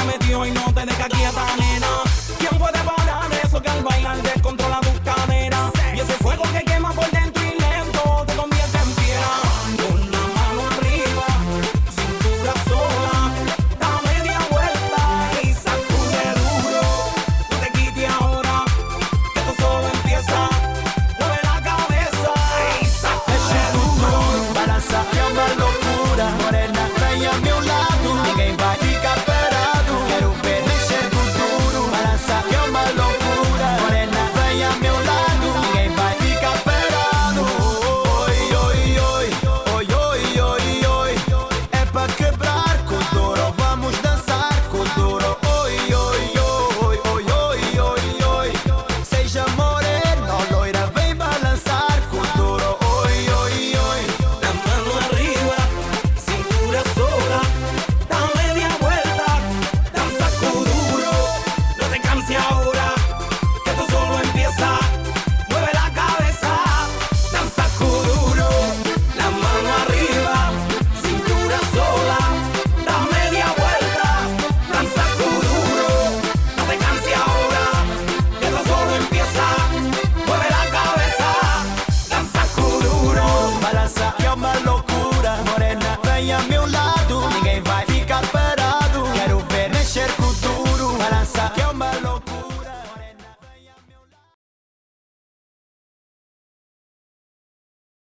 Te metió y no te.